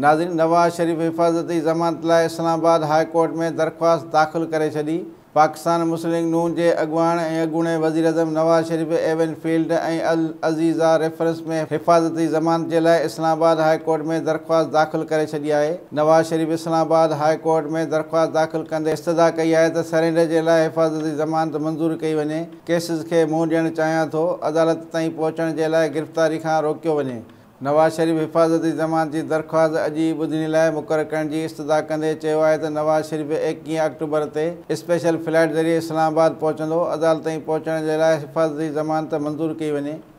नाज़रीन नवाज़ शरीफ़ हिफ़ाज़ती ज़मानत लाइ इस्लामाबाद हाई कोर्ट में दरख़्वास्त दाख़िल करे छॾी पाकिस्तान मुस्लिम नून जे अॻुवाण ऐं अॻूणे वज़ीर अज़म नवाज़ शरीफ़ एवन फील्ड ऐं अल अज़ीज़ा रेफरेंस में हिफ़ाज़ती ज़मानत जे लाइ इस्लामाबाद हाई कोर्ट में दरख़्वास्त दाख़िल करे छॾी आहे नवाज़ शरीफ़ इस्लामाबाद हाई कोर्ट में दरख़्वास्त दाख़िलु कंदे इस्तदा कई आहे त सरेंडर जे लाइ हिफ़ाज़ती ज़मानत मंज़ूरु कई वञे केसिस खे मुंहुं ॾियणु चाहियां थो अदालत ताईं पहुचण जे लाइ गिरफ़्तारी खां रोकियो वञे नवाज़ शरीफ़ हिफ़ाज़ती ज़मानत जी दरख़्वास्त अॼु ई ॿुधण लाइ मुक़ररु करण जी इस्तिदा कंदे चयो आहे त नवाज़ शरीफ़ एकवीह अक्टूबर ते स्पेशल फ्लाइट ज़रिए इस्लामाबाद पहुचंदो अदालत ताईं पहुचण जे लाइ हिफ़ाज़ती ज़मानत त मंज़ूरु कई वञे